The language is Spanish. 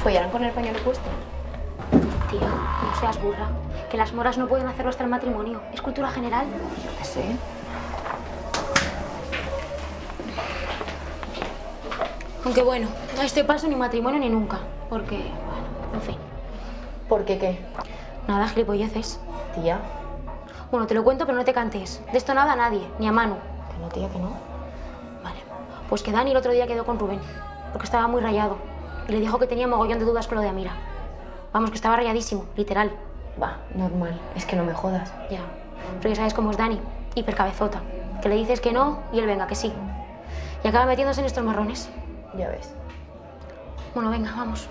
follarán con el pañuelo puesto. Tía, no seas burra. Que las moras no pueden hacerlo hasta el matrimonio. Es cultura general. Yo qué sé. Aunque bueno, a este paso ni matrimonio ni nunca. Porque, bueno, en fin. ¿Por qué qué? Nada, gilipolleces. Tía. Bueno, te lo cuento, pero no te cantes. De esto nada a nadie, ni a Manu. Que no, tía, que no. Vale. Pues que Dani el otro día quedó con Rubén, porque estaba muy rayado. Y le dijo que tenía mogollón de dudas con lo de Amira. Vamos, que estaba rayadísimo, literal. Va, normal. Es que no me jodas. Ya. Pero ya sabes cómo es Dani, hipercabezota. Que le dices que no y él venga, que sí. Y acaba metiéndose en estos marrones. Ya ves. Bueno, venga, vamos.